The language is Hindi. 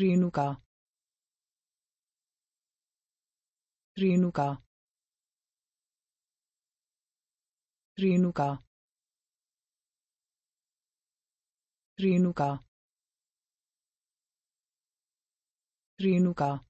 रेणुका। रेणुका। रेणुका। रेणुका। रेणुका।